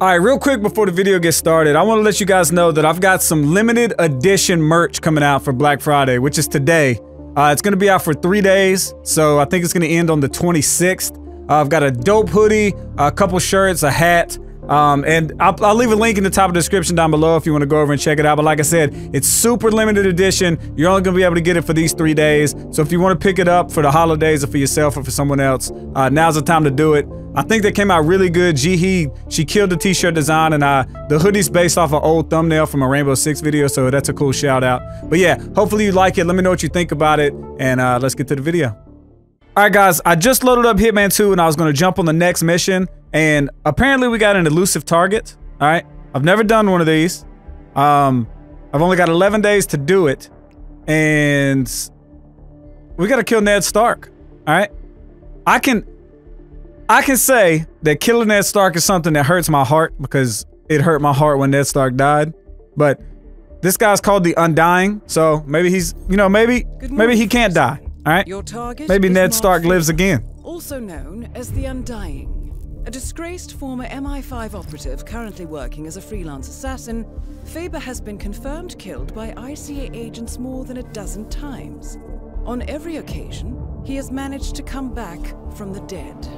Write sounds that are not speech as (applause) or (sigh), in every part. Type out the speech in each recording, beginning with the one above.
All right, real quick before the video gets started, I want to let you guys know that I've got some limited edition merch coming out for Black Friday, which is today. Uh, it's going to be out for three days, so I think it's going to end on the 26th. Uh, I've got a dope hoodie, a couple shirts, a hat, um, and I'll, I'll, leave a link in the top of the description down below if you want to go over and check it out. But like I said, it's super limited edition. You're only going to be able to get it for these three days. So if you want to pick it up for the holidays or for yourself or for someone else, uh, now's the time to do it. I think they came out really good. Jihi, she killed the t-shirt design and uh, the hoodie's based off an old thumbnail from a Rainbow Six video, so that's a cool shout out. But yeah, hopefully you like it. Let me know what you think about it, and uh, let's get to the video. Alright guys, I just loaded up Hitman 2 and I was to jump on the next mission, and apparently we got an elusive target. Alright, I've never done one of these. Um, I've only got 11 days to do it, and we gotta kill Ned Stark. Alright? I can I can say that killing Ned Stark is something that hurts my heart because it hurt my heart when Ned Stark died. But this guy's called the Undying, so maybe he's, you know, maybe maybe he can't die. All right. Your target maybe Ned Stark lives again. Also known as the Undying, a disgraced former MI5 operative currently working as a freelance assassin, Faber has been confirmed killed by ICA agents more than a dozen times. On every occasion, he has managed to come back from the dead.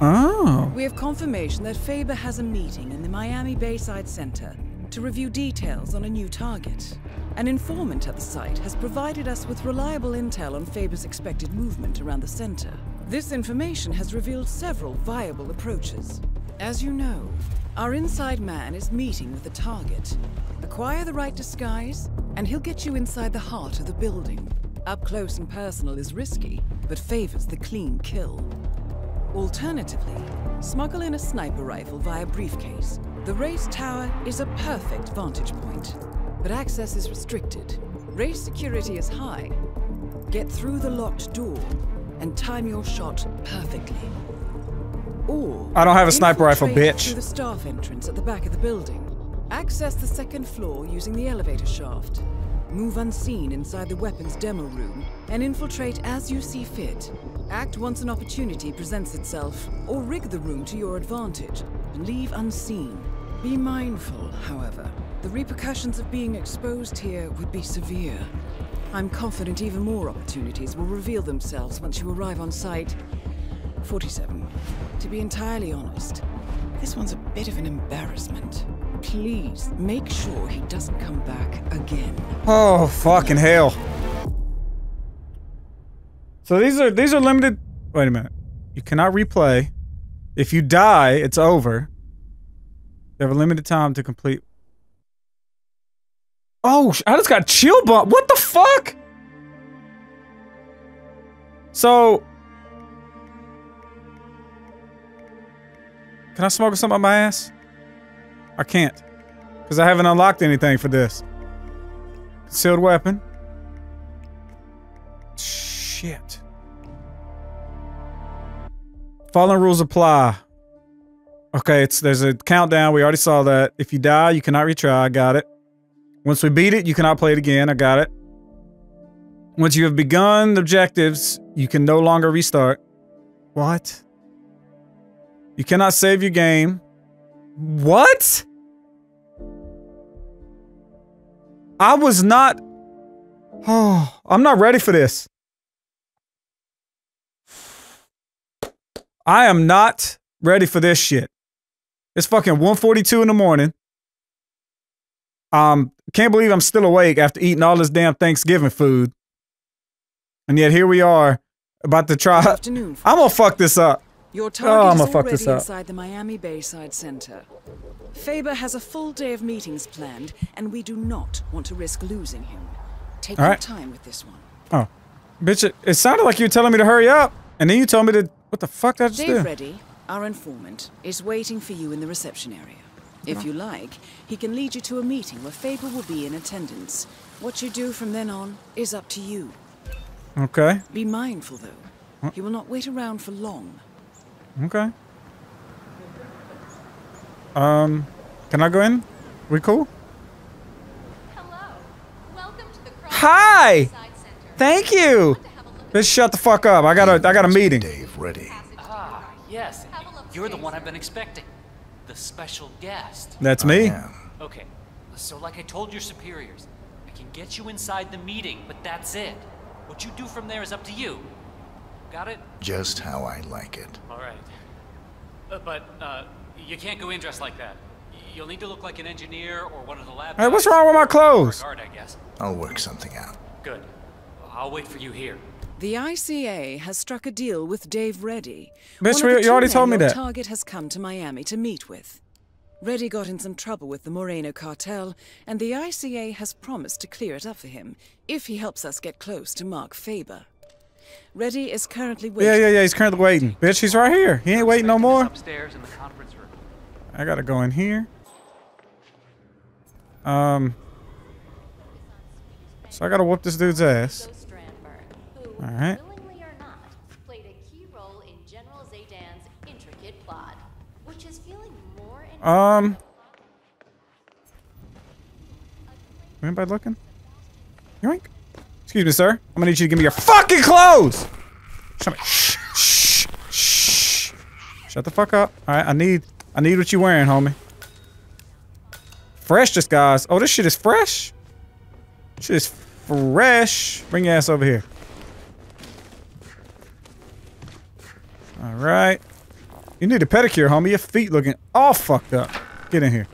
Oh. We have confirmation that Faber has a meeting in the Miami Bayside Center to review details on a new target. An informant at the site has provided us with reliable intel on Faber's expected movement around the center. This information has revealed several viable approaches. As you know, our inside man is meeting with the target. Acquire the right disguise, and he'll get you inside the heart of the building. Up close and personal is risky, but favors the clean kill. Alternatively, smuggle in a sniper rifle via briefcase. The race tower is a perfect vantage point, but access is restricted. Race security is high. Get through the locked door and time your shot perfectly. Or I don't have a sniper rifle, bitch. Through the staff entrance at the back of the building. Access the second floor using the elevator shaft. Move unseen inside the weapons demo room and infiltrate as you see fit. Act once an opportunity presents itself, or rig the room to your advantage, and leave unseen. Be mindful, however. The repercussions of being exposed here would be severe. I'm confident even more opportunities will reveal themselves once you arrive on site. 47. To be entirely honest, this one's a bit of an embarrassment. Please make sure he doesn't come back again. Oh, fucking hell. So these are these are limited. Wait a minute. You cannot replay. If you die, it's over. You have a limited time to complete. Oh, I just got chill bump. What the fuck? So, can I smoke something up my ass? I can't. Because I haven't unlocked anything for this. Concealed weapon. Shit. Fallen rules apply. Okay, it's there's a countdown. We already saw that. If you die, you cannot retry. I got it. Once we beat it, you cannot play it again. I got it. Once you have begun the objectives, you can no longer restart. What? You cannot save your game. What? I was not. Oh, (sighs) I'm not ready for this. I am not ready for this shit. It's fucking 1:42 in the morning. Um, can't believe I'm still awake after eating all this damn Thanksgiving food. And yet here we are, about to try. Afternoon. (laughs) I'm gonna fuck this up. Your target oh, I'm is gonna fuck already this up. inside the Miami Bayside Center. Faber has a full day of meetings planned, and we do not want to risk losing him. Take All your time with this one. Oh, bitch! It, it sounded like you were telling me to hurry up, and then you tell me to. What the fuck did I just Dave do? Reddy, our informant, is waiting for you in the reception area. If you like, he can lead you to a meeting where Faber will be in attendance. What you do from then on is up to you. Okay. Be mindful, though. He will not wait around for long. Okay. Um, can I go in? We cool? Hello. Welcome to the Cross Hi! Side Center. Thank you. Want to have a look Bitch, shut the fuck up. I got a I got a meeting. Dave ready. at the passage? Ah, yes. Have a look You're the one I've been expecting. the special guest. That's me. Okay, so like I told your superiors, I can get you inside the meeting, but that's it. What you do from there is up to you. Got it? Just how I like it. All right. Uh, but uh, you can't go in dressed like that. You'll need to look like an engineer or one of the lab. Hey, what's wrong with my clothes? guard, I guess. I'll work something out. Good. I'll wait for you here. The ICA has struck a deal with Dave Reddy. Bitch, one of the you- you already told me that. target has come to Miami to meet with. Reddy got in some trouble with the Moreno cartel, and the ICA has promised to clear it up for him if he helps us get close to Mark Faber. Reddy is currently waiting. Yeah, yeah, yeah. He's currently waiting. Bitch, he's right here. He ain't waiting no more. Upstairs in the conference room. I gotta go in here. Um. So I gotta whoop this dude's ass. All right. willingly or not, played a key role in General Zaydan's intricate plot, which is feeling more and Um. Anybody looking? Yoink. Excuse me, sir. I'm gonna need you to give me your fucking clothes. Shh, shh, shh. Shut the fuck up. All right, I need, I need what you wearing, homie. Fresh disguise. Oh, this shit is fresh. Shit is fresh. Bring your ass over here. All right. You need a pedicure, homie. Your feet looking all fucked up. Get in here.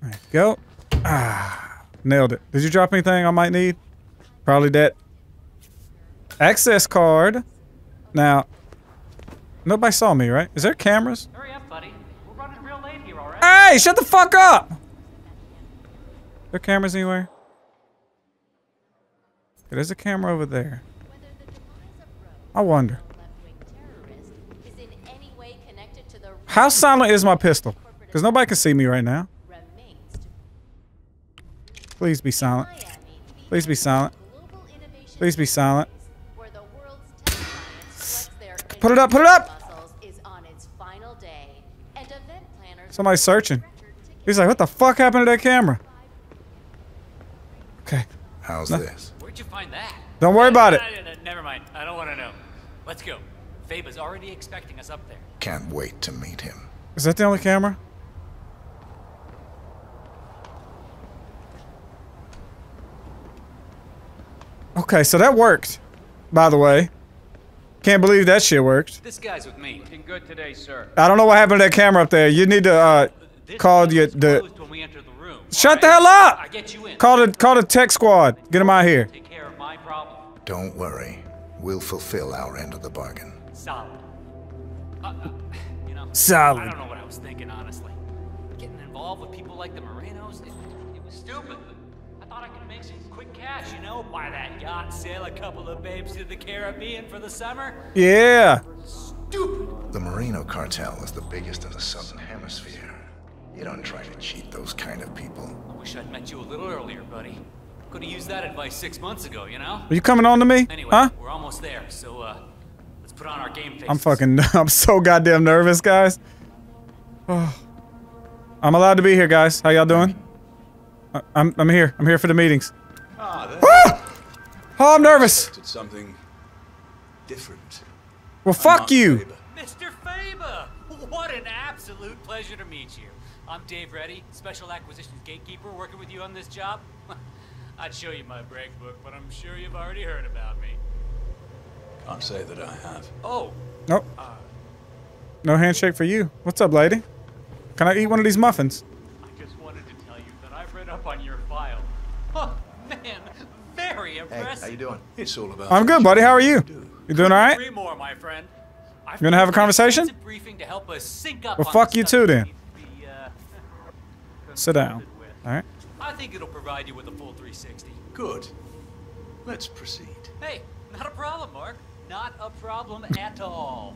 There you go. Ah, nailed it. Did you drop anything I might need? Probably that access card. Now, nobody saw me, right? Is there cameras? Hurry up, buddy. We're running real late here, all right? Hey, shut the fuck up! there cameras anywhere? There's a camera over there. To wonder. How silent is my pistol? Because nobody can see me right now. Please be silent. Please be silent. Please be silent. where the world's tech giants flex their Put it up, put it up! muscles is on its final day, and event planners Somebody's searching. He's like, what the fuck happened to that camera? Okay. How's this? Where'd you find that? Don't worry about it. Never mind. I don't want to know. Let's go. Faber's already expecting us up there. Can't wait to meet him. Is that the only camera? Okay, so that worked. By the way. Can't believe that shit worked. This guy's with me. Looking good today, sir. I don't know what happened to that camera up there. You need to uh This call window your the when we enter the room. Shut all the hell up! I get you in. call the call the tech squad. Get him out here. Take care of my problem. Don't worry. We'll fulfill our end of the bargain. Solid. Uh, uh, you know. Solid. I don't know what I was thinking, honestly. Getting involved with people like the Morenos, it, it was stupid. I thought I could make some quick cash, you know, buy that yacht, sail a couple of babes to the Caribbean for the summer. Yeah. Stupid. The Moreno cartel is the biggest in the Southern Hemisphere. You don't try to cheat those kind of people. I wish I'd met you a little earlier, buddy. Could have used that advice six months ago, you know? Are you coming on to me? Anyway, Huh? we're almost there, so uh, let's put on our game faces. I'm fucking (laughs) I'm so goddamn nervous, guys. Oh. I'm allowed to be here, guys. How y'all doing? I- I'm I'm here. I'm here for the meetings. Ah. Ah! Oh, I'm nervous. Something different. Well, fuck you. Faber. Mr. Faber! (laughs) What an absolute pleasure to meet you. I'm Dave Reddy, Special Acquisitions Gatekeeper, working with you on this job. (laughs) I'd show you my break book, but I'm sure you've already heard about me. Can't say that I have. Oh, Nope. No handshake for you. What's up, lady? Can I eat one of these muffins? I just wanted to tell you that I've read up on your file. Oh, man, very impressive. doing? It's all about. I'm good, buddy. How are you? do. You doing all right? Three more, my friend. I've You wanna have a conversation? extensive briefing to help us sync up Well, fuck you too, then. need to be, uh, Sit down. All right. I think it'll provide you with a full 360. Good. Let's proceed. Hey, not a problem, Mark. Not a problem at all.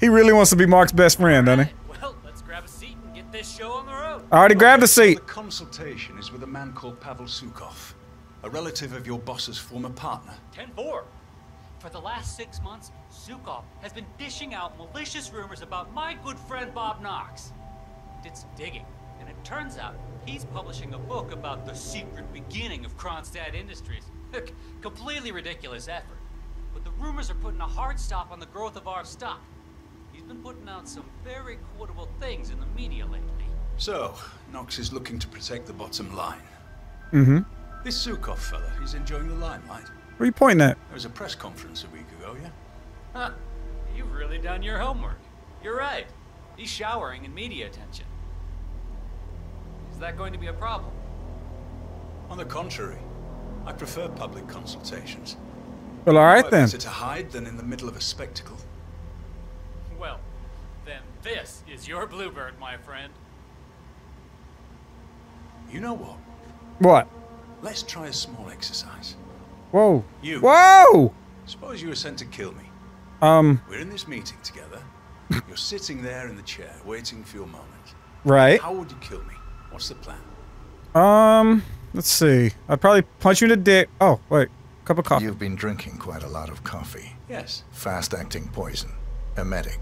He really wants to be Mark's best friend, doesn't he? Well, let's grab a seat and get this show on the road. I already grabbed a seat. The consultation is with a man called Pavel Sukov, a relative of your boss's former partner. 10-4. For the last six months, Zukov has been dishing out malicious rumors about my good friend Bob Knox. Did some digging, and it turns out he's publishing a book about the secret beginning of Kronstadt Industries. Completely ridiculous effort. But the rumors are putting a hard stop on the growth of our stock. He's been putting out some very quotable things in the media lately. So, Knox is looking to protect the bottom line. Mm-hmm. This Sukov fella, he's enjoying the limelight. Where are you pointing at? There was a press conference a week ago, yeah? Huh. You've really done your homework. You're right. He's showering in media attention. Is that going to be a problem? On the contrary, I prefer public consultations. Well, all right What, then. Better to hide than in the middle of a spectacle. Well, then this is your bluebird, my friend. You know what? What? Let's try a small exercise. Whoa. You. Whoa! Suppose you were sent to kill me. Um, We're in this meeting together. (laughs) You're sitting there in the chair, waiting for your moment. right. How would you kill me? What's the plan? Um, let's see. I'd probably punch you in the dick. Oh, wait. Cup of coffee. You've been drinking quite a lot of coffee. Yes. Fast acting poison. Emetic.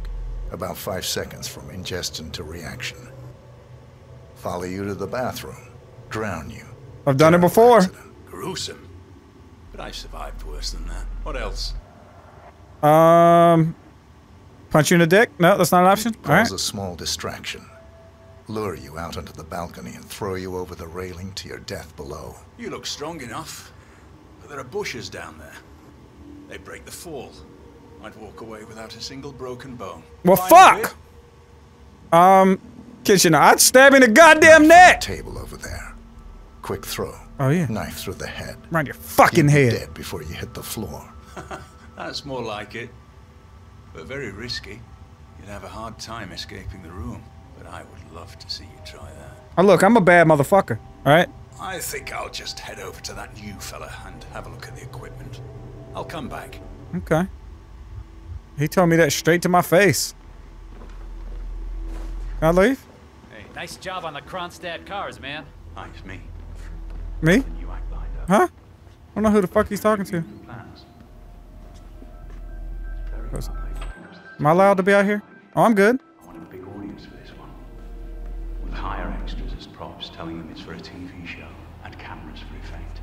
About five seconds from ingestion to reaction. Follow you to the bathroom. Drown you. I've done it before. accident. Gruesome. But I survived worse than that. What else? Um, punch you in the dick? No, that's not an option. All right. Cause a small distraction. Lure you out onto the balcony and throw you over the railing to your death below. You look strong enough. But there are bushes down there. They break the fall. I'd walk away without a single broken bone. Well, Fine, fuck! Um, Kitchener, I'd stab you in the goddamn neck. Table over there. Quick throw. Oh yeah, Knife through the head. around your fucking Keep you head. dead before you hit the floor. (laughs) That's more like it. But very risky. You'd have a hard time escaping the room. But I would love to see you try that. Oh look, I'm a bad motherfucker. All right. I think I'll just head over to that new fella and have a look at the equipment. I'll come back. Okay. He told me that straight to my face. Can I leave? Hey, nice job on the Kronstadt cars, man. Nice me. Me? You act lined. Huh? I don't know who the fuck he's talking to. Am I allowed to be out here? Oh, I'm good. Hire extras as props, telling them it's for a TV show, and cameras for effect.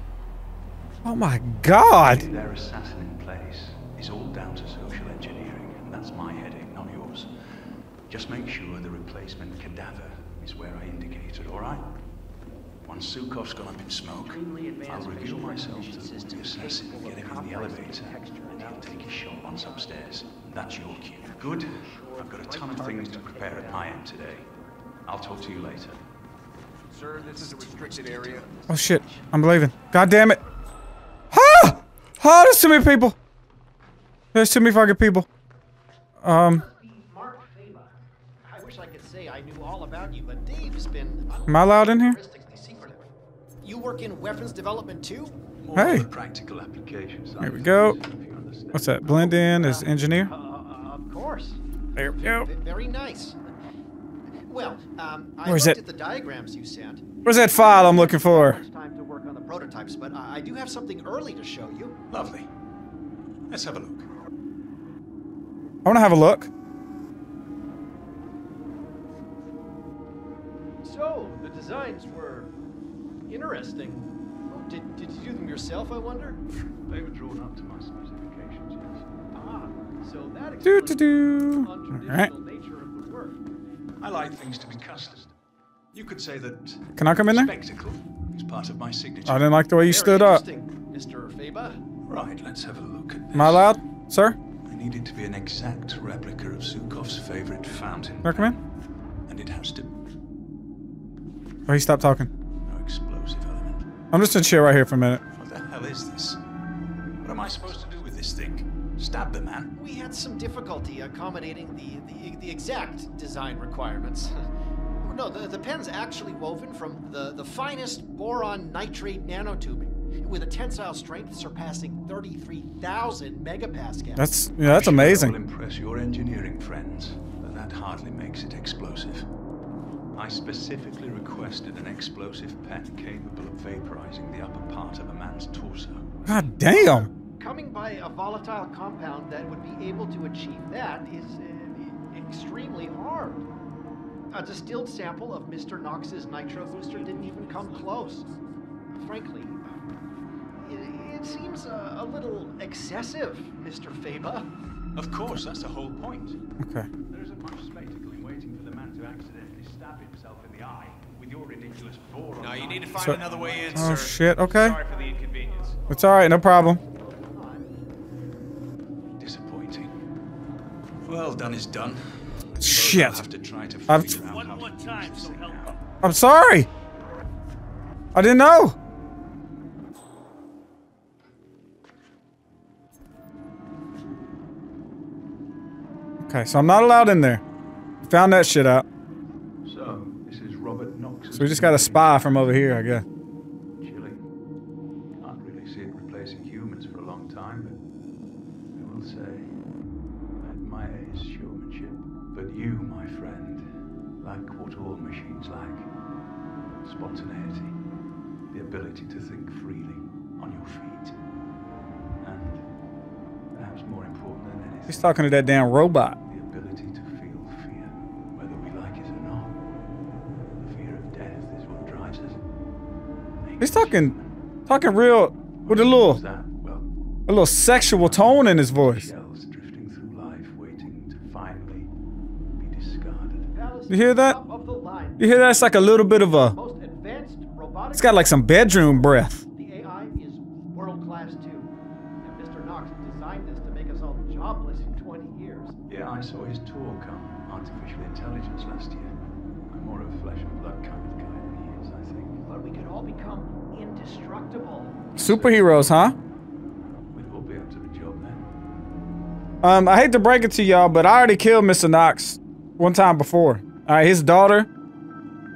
Oh my god. Getting their assassin in place is all down to social engineering, and that's my headache, not yours. Just make sure the replacement cadaver is where I indicated, all right? Once Sukov's gone up in smoke, I'll reveal myself to the would-be assassin, get him in the elevator, and he'll take his shot once upstairs. That's your cue. Good. I've got a ton of things to prepare at my end today. I'll talk to you later. Sir, this is a restricted area. Oh shit. I'm leaving. God damn it. Ah! Oh, there's too many people. There's too many fucking people. Um, Mark Faber. I wish I could say I knew all about you, but Dave's been am I allowed in here? You work in weapons development too? Hey. practical applications. Here we go. What's that? Blend in as engineer. Uh, uh, of course. There we go. Very nice. Well, um, I Where's looked it? at the diagrams you sent. Where's that file I'm looking for? Much time to work on the prototypes, but I, I do have something early to show you. Lovely. Let's have a look. I want to have a look. So, the designs were interesting. Did, did you do them yourself, I wonder? They were drawn up to my specifications, yes. Ah, so that Do explains do do. the All untraditional right. I like things to be custom. You could say that Can I come in there? spectacle is part of my signature. I didn't like the way you Very stood up. Mr. Faber. Right, let's have a look at this. Am I allowed, sir? I need it to be an exact replica of Zukov's favorite fountain. Can I come in? And it has to Oh, he stopped talking. no explosive element. I'm just gonna chill right here for a minute. What the hell is this? What am I supposed to do with this thing? Stab the man? We had some difficulty accommodating the, the, the exact design requirements. (laughs) No, the, the pen's actually woven from the, the finest boron nitride nanotubing with a tensile strength surpassing 33,000 megapascals. That's yeah, that's I'm sure That will amazing. impress your engineering friends, but that hardly makes it explosive. I specifically requested an explosive pen capable of vaporizing the upper part of a man's torso. God damn. Coming by a volatile compound that would be able to achieve that is uh, extremely hard. A distilled sample of Mr. Knox's nitro booster didn't even come close. Frankly, it, it seems a, a little excessive, Mr. Faber. Of course, that's the whole point. Okay. There's a much spectacle in waiting for the man to accidentally stab himself in the eye with your ridiculous bore. No, you need to find So- another way in, Oh sir. shit, okay. Sorry for the inconvenience. It's alright, no problem. Well, done is done. Shit. I'll have to try to I've- figure out how to use this thing. I'm sorry. I didn't know. Okay, so I'm not allowed in there. Found that shit out. So, this is Robert Knox. So we just got a spy from over here, I guess. Talking to that damn robot. the ability to feel fear, whether we like it or not. The fear of death is what drives us. He's talking, talking real with a little, well, a little sexual tone in his voice. drifting through life, waiting to finally be discarded. You hear that? Top of the line. You hear that? It's like a little bit of a. Most advanced robotic. It's got like some bedroom breath. The AI is world class too. And Mr. Knox designed this to make us all jobless in 20 years. Yeah, I saw his talk on artificial intelligence last year. I'm more of a flesh and blood kind of guy than he is, I think. But we could all become indestructible. Superheroes, huh? We'd all be up to the job then. Um, I hate to break it to y'all, but I already killed Mr. Knox one time before. All right, his daughter.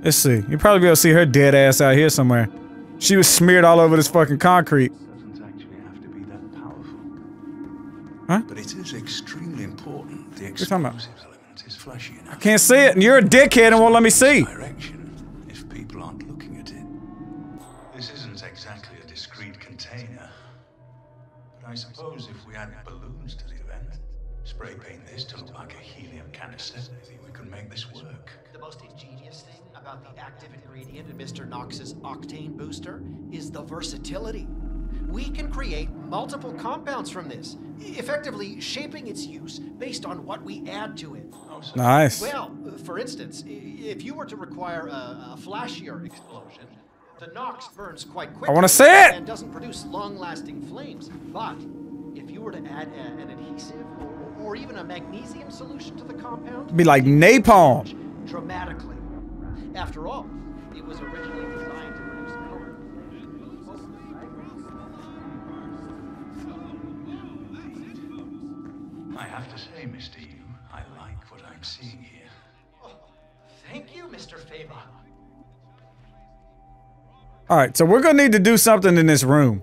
Let's see. You probably be able to see her dead ass out here somewhere. She was smeared all over this fucking concrete. Doesn't actually have to be that powerful. Huh? But it is extremely important. The you talking about? element is flashy enough. I can't see it, and you're a dickhead and won't let me see. Direction, if people aren't looking at it. This isn't exactly a discreet container. But I suppose if we add balloons to the event, spray paint this to look like a helium canister, I think we could make this work. The most ingenious thing about the active ingredient in Mr. Knox's octane booster is the versatility. We can create multiple compounds from this, effectively shaping its use based on what we add to it. Nice. Well, for instance, if you were to require a, a flashier explosion, the Knox burns quite quickly. wanna see it! And doesn't produce long-lasting flames. But if you were to add a- an adhesive or, or even a magnesium solution to the compound, Be like napalm. dramatically. After all, it was originally I have to say, Mr. Yu, I like what I'm seeing here. Thank you, Mr. Faber. All right, so we're gonna need to do something in this room.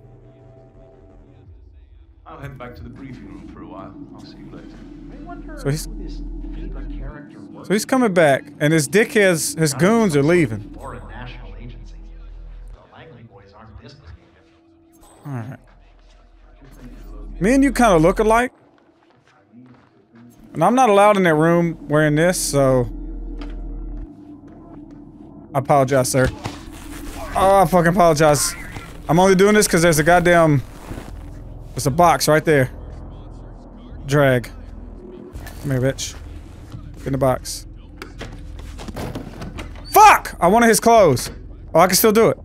I'll head back to the briefing room for a while. I'll see you later. I wonder So he's- this character. So he's coming back, and his dickheads, his goons are leaving. Foreign national agency. The Langley boys aren't this. All right. Me and you kind of look alike. And I'm not allowed in that room wearing this, so. I apologize, sir. Oh, I fucking apologize. I'm only doing this because there's a goddamn. There's a box right there. Drag. Come here, bitch. Get in the box. Fuck! I wanted his clothes. Oh, I can still do it.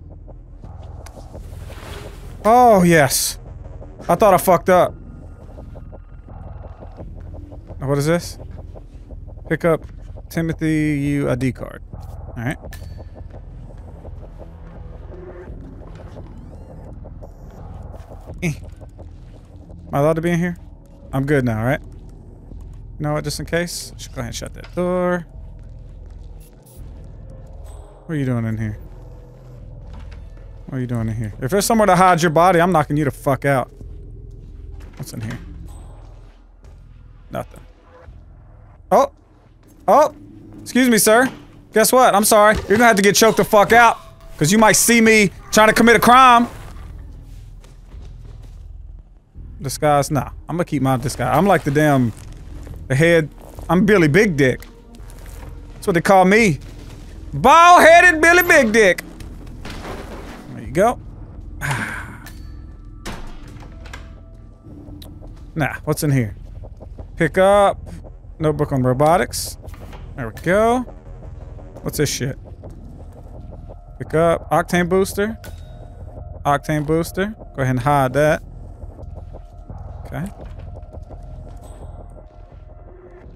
Oh, yes. I thought I fucked up. What is this? Pick up Timothy U ID card. Alright. Eh. Am I allowed to be in here? I'm good now, right? You know what, just in case? Go ahead and shut that door. What are you doing in here? What are you doing in here? If there's somewhere to hide your body, I'm knocking you the fuck out. What's in here? Nothing. Oh! Oh! Excuse me, sir. Guess what? I'm sorry. You're gonna have to get choked the fuck out. Because you might see me trying to commit a crime. Disguise? Nah. I'm gonna keep my disguise. I'm like the damn... The head... I'm Billy Big Dick. That's what they call me. Bald-headed Billy Big Dick. There you go. (sighs) nah, what's in here? Pick up notebook on robotics. There we go. What's this shit? Pick up octane booster. Octane booster. Go ahead and hide that. Okay.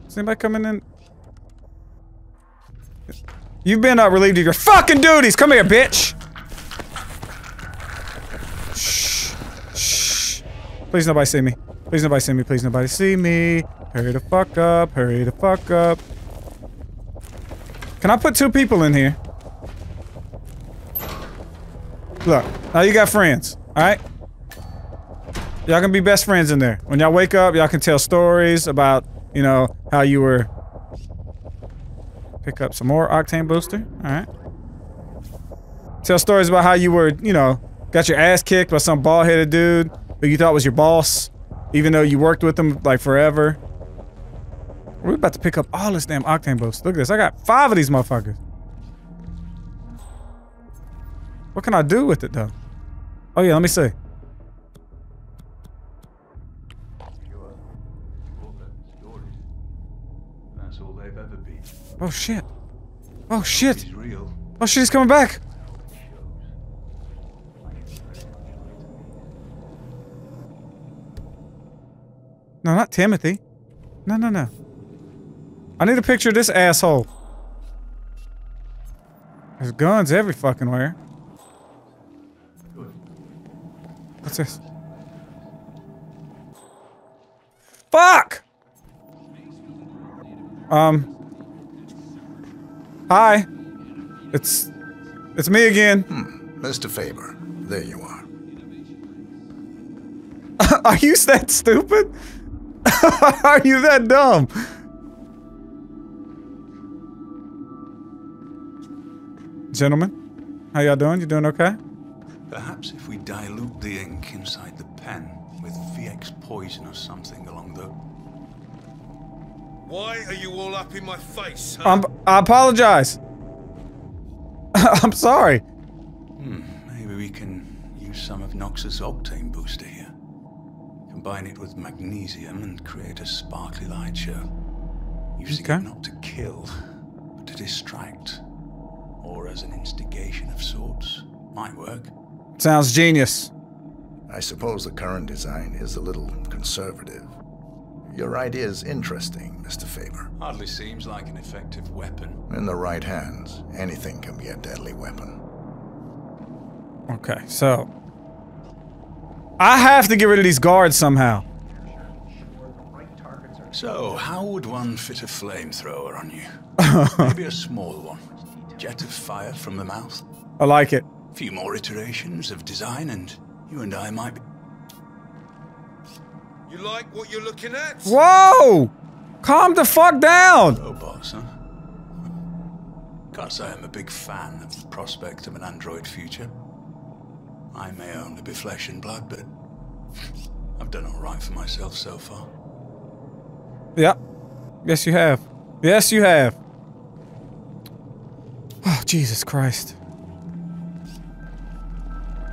Is anybody coming in? You've been uh, relieved of your fucking duties. Come here, bitch. Shh. Shh. Please nobody see me. Please nobody see me. Please nobody see me. Hurry the fuck up. Hurry the fuck up. Can I put two people in here? Look, now you got friends, alright? Y'all can be best friends in there. When y'all wake up, y'all can tell stories about, you know, how you were... Pick up some more Octane Booster, alright. Tell stories about how you were, you know, got your ass kicked by some bald-headed dude who you thought was your boss, even though you worked with him, like, forever. We're about to pick up all this damn Octane Boost. Look at this, I got five of these motherfuckers. What can I do with it, though? Oh yeah, let me see. Oh shit. Oh shit. Oh shit, he's coming back. No, not Timothy. No, no, no. I need a picture of this asshole. There's guns every fucking where. What's this? Fuck! Um. Hi. It's. It's me again. Mr. Faber, there you are. (laughs) Are you that stupid? (laughs) Are you that dumb? Gentlemen, how y'all doing? You doing okay? Perhaps if we dilute the ink inside the pen with VX poison or something along the. Why are you all up in my face? Huh? I'm, I apologize. (laughs) I'm sorry. Hmm, maybe we can use some of Knox's octane booster here. Combine it with magnesium and create a sparkly light show. Using Okay. it not to kill, but to distract. Or as an instigation of sorts. Might work. Sounds genius. I suppose the current design is a little conservative. Your idea is interesting, Mr. Faber. Hardly seems like an effective weapon. In the right hands, anything can be a deadly weapon. Okay, so. I have to get rid of these guards somehow. So, how would one fit a flamethrower on you? (laughs) Maybe a small one. Jet of fire from the mouth. I like it. A few more iterations of design, and you and I might be. You like what you're looking at? Whoa! Calm the fuck down! Oh, robots, huh? Can't say I'm a big fan of the prospect of an android future. I may only be flesh and blood, but I've done all right for myself so far. Yep. Yes, you have. Yes, you have. Oh, Jesus Christ.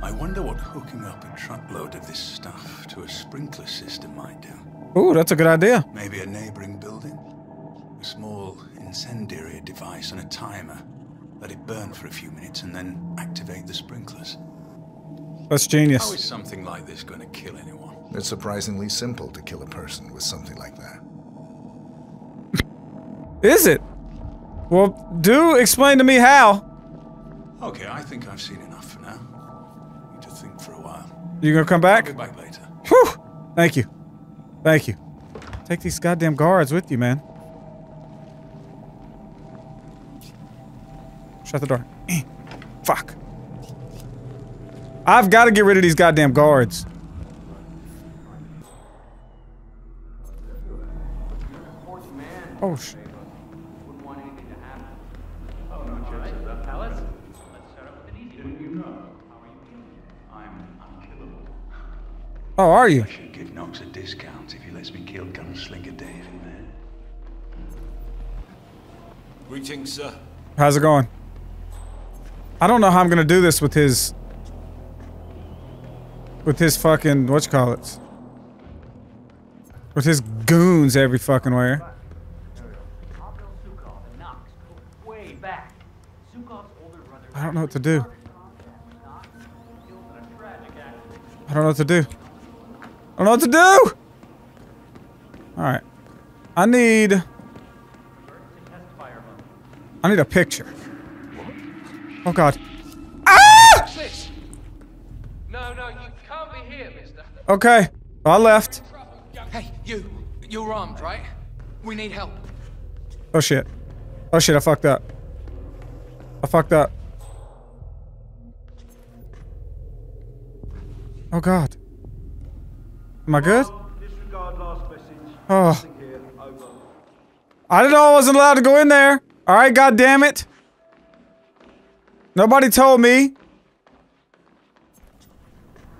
I wonder what hooking up a truckload of this stuff to a sprinkler system might do. Ooh, that's a good idea. Maybe a neighboring building? A small incendiary device and a timer. Let it burn for a few minutes and then activate the sprinklers. That's genius. is something like this going to kill anyone? It's surprisingly simple to kill a person with something like that. Is it? Well, do explain to me how. Okay, I think I've seen enough for now. Need to think for a while. You gonna come I'll be back? back later. Whew! Thank you. Thank you. Take these goddamn guards with you, man. Shut the door. (clears throat) Fuck. I've got to get rid of these goddamn guards. Oh, sh Oh, are you? I should give Knox a discount if he lets me kill Gunslinger Dave in there. Greetings, sir. How's it going? I don't know how I'm gonna do this with his... With his fucking... What you call it? With his goons every fucking where. Pavel Sukov and Knox way back. Zukov's older brother. I don't know what to do. Knox killed in a tragic accident. I don't know what to do. I don't know what to do! Alright. I need... I need a picture. Oh god. Ah! Sis! No, no, you can't be here, mister. Okay. I left. Hey, you. You're armed, right? We need help. Oh shit. Oh shit, I fucked up. I fucked up. Oh god. Am I good? Oh. oh. I didn't know I wasn't allowed to go in there. Alright, god damn it. Nobody told me.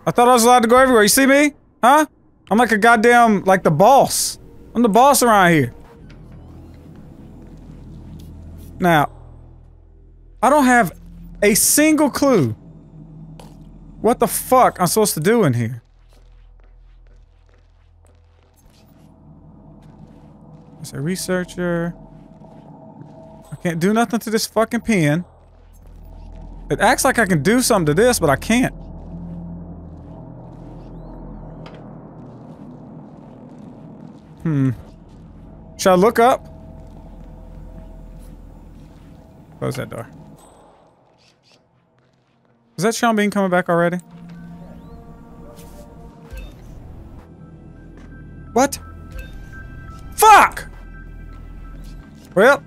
I thought I was allowed to go everywhere. You see me? Huh? I'm like a goddamn, like the boss. I'm the boss around here. Now, I don't have a single clue what the fuck I'm supposed to do in here. As a researcher. I can't do nothing to this fucking pen. It acts like I can do something to this, but I can't. Hmm. Should I look up? Close that door. Is that Sean Bean coming back already? What? Fuck! Well,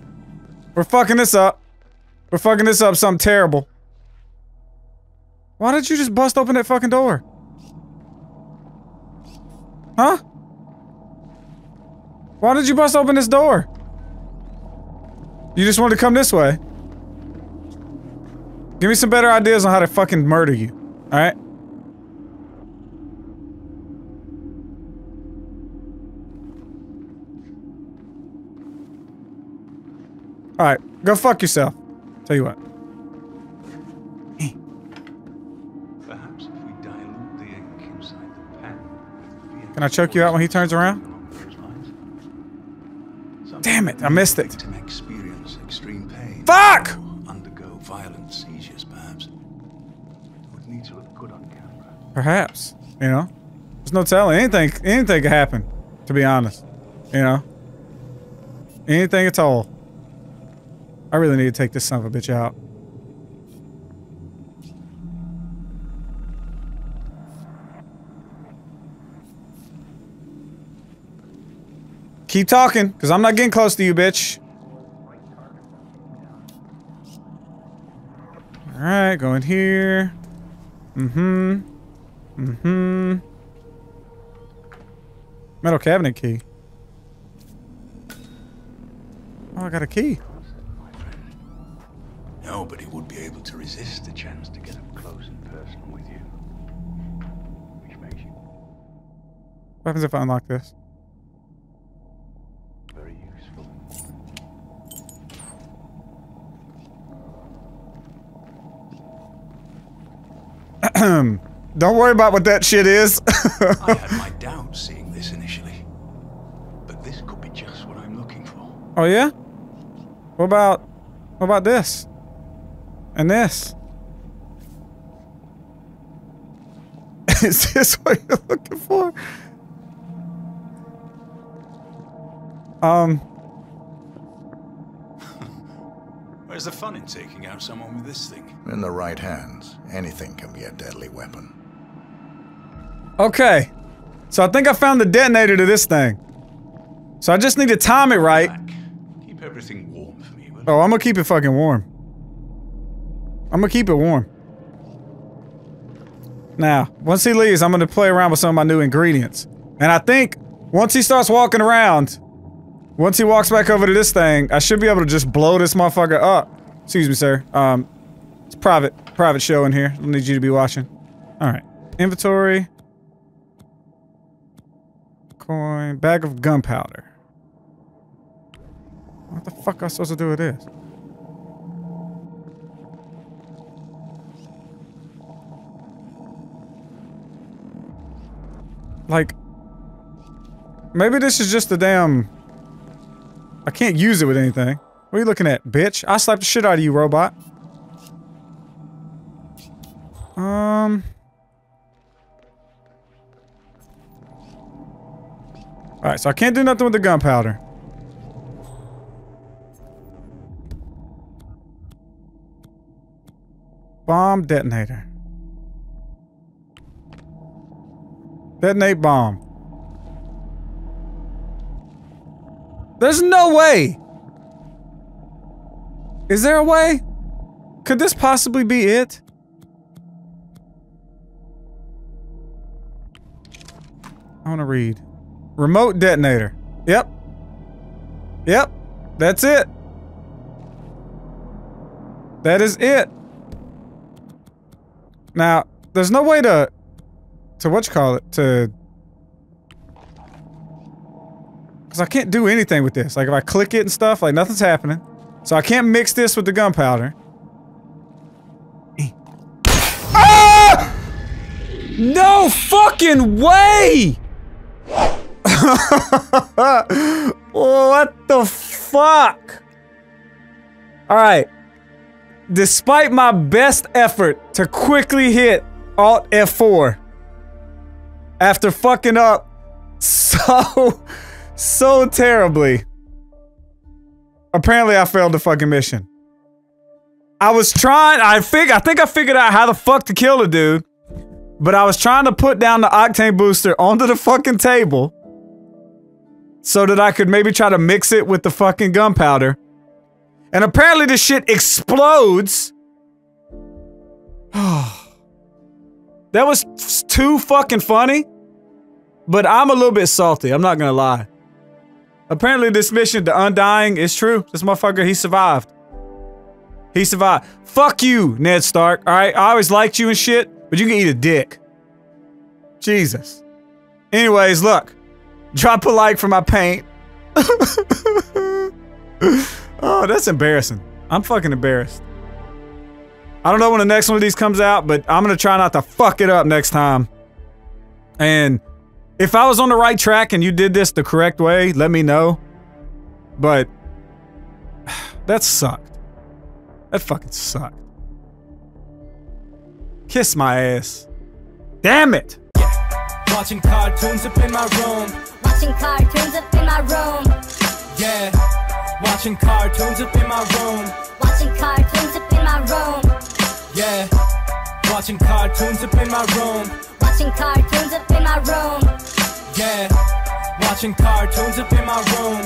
we're fucking this up. We're fucking this up something terrible. Why did you just bust open that fucking door? Huh? Why did you bust open this door? You just wanted to come this way? Give me some better ideas on how to fucking murder you. Alright? Alright, go fuck yourself. Tell you what. Perhaps if we dilute the ink inside the pen the Can I choke you out when he turns around? Damn it, I missed it. Experience extreme pain. Fuck! Undergo violent seizures, perhaps. Would need to look good on camera. Perhaps. You know? There's no telling. Anything anything could happen, to be honest. You know? Anything at all. I really need to take this son of a bitch out. Keep talking, because I'm not getting close to you, bitch. Alright, go in here. Mm-hmm. Mm-hmm. Metal cabinet key. Oh, I got a key. Resist the chance to get up close and personal with you. Which makes you What happens if I unlock this? very useful. (clears throat) Don't worry about what that shit is. (laughs) I had my doubts seeing this initially. But this could be just what I'm looking for. oh yeah? What about what about this? And this? (laughs) is this what you're looking for? Um (laughs) Where's the fun in taking out someone with this thing? In the right hands, anything can be a deadly weapon. Okay. So I think I found the detonator to this thing. So I just need to time it right. Keep everything warm for me, will Oh, I'm gonna keep it fucking warm. I'm gonna keep it warm. Now, once he leaves, I'm gonna play around with some of my new ingredients. And I think once he starts walking around, once he walks back over to this thing, I should be able to just blow this motherfucker up. Excuse me, sir. Um, it's private, private show in here. I need you to be watching. All right. Inventory. Coin. Bag of gunpowder. What the fuck am I supposed to do with this? Like, maybe this is just a damn. I can't use it with anything. What are you looking at, bitch? I slapped the shit out of you, robot. Um. Alright, so I can't do nothing with the gunpowder. Bomb detonator. Detonate bomb. There's no way! Is there a way? Could this possibly be it? I want to read. Remote detonator. Yep. Yep. That's it. That is it. Now, there's no way to to what you call it to because I can't do anything with this. Like if I click it and stuff, like nothing's happening. So I can't mix this with the gunpowder. Ah! No fucking way! (laughs) what the fuck? Alright. Despite my best effort to quickly hit Alt F4 after fucking up so, so terribly, apparently I failed the fucking mission. I was trying, I fig I think I figured out how the fuck to kill the dude. But I was trying to put down the octane booster onto the fucking table so that I could maybe try to mix it with the fucking gunpowder. And apparently this shit explodes. (sighs) that was too fucking funny. But I'm a little bit salty, I'm not gonna lie. Apparently this mission, the Undying, is true. This motherfucker, he survived. He survived. Fuck you, Ned Stark, alright? I always liked you and shit. But you can eat a dick. Jesus. Anyways, look. Drop a like for my paint. (laughs) oh, that's embarrassing. I'm fucking embarrassed. I don't know when the next one of these comes out, but I'm gonna try not to fuck it up next time. And if I was on the right track and you did this the correct way, let me know. But (sighs) that sucked. That fucking sucked. Kiss my ass. Damn it! Watching cartoons up in my room. Watching cartoons up in my room. Yeah. Watching cartoons up in my room. Watching cartoons up in my room. Yeah. Watching cartoons up in my room. Watching cartoons up in my room. Yeah. Watching cartoons up in my room.